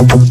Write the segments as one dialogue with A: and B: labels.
A: boom, boom.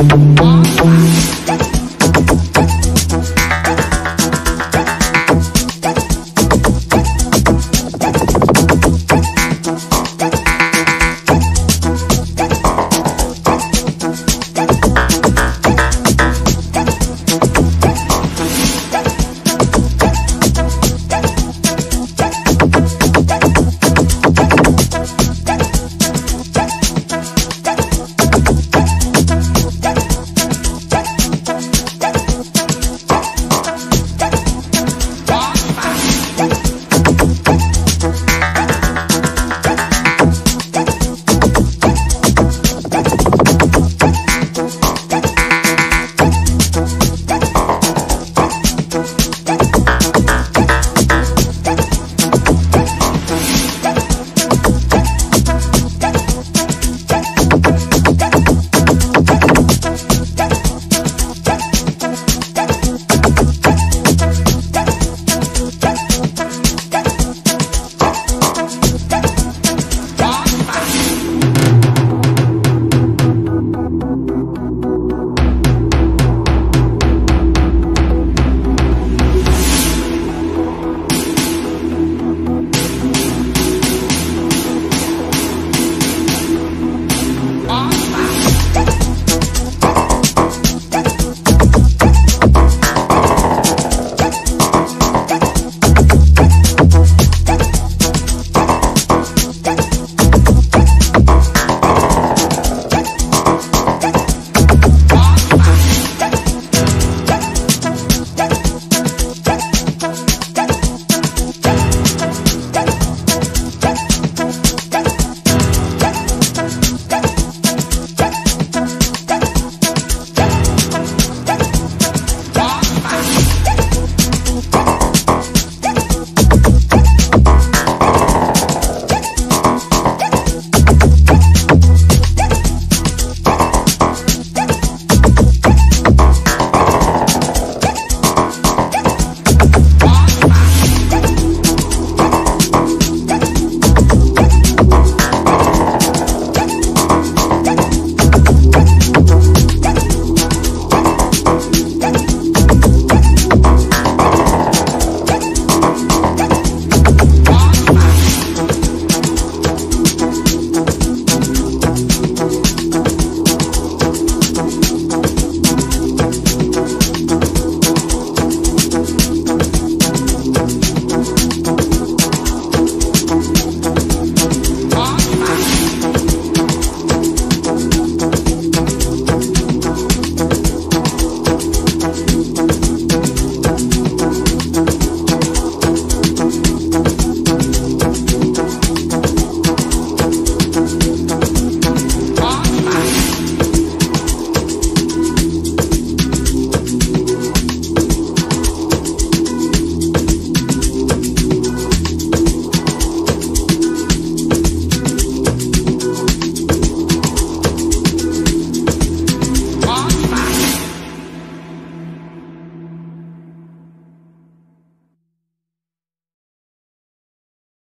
B: Thank you.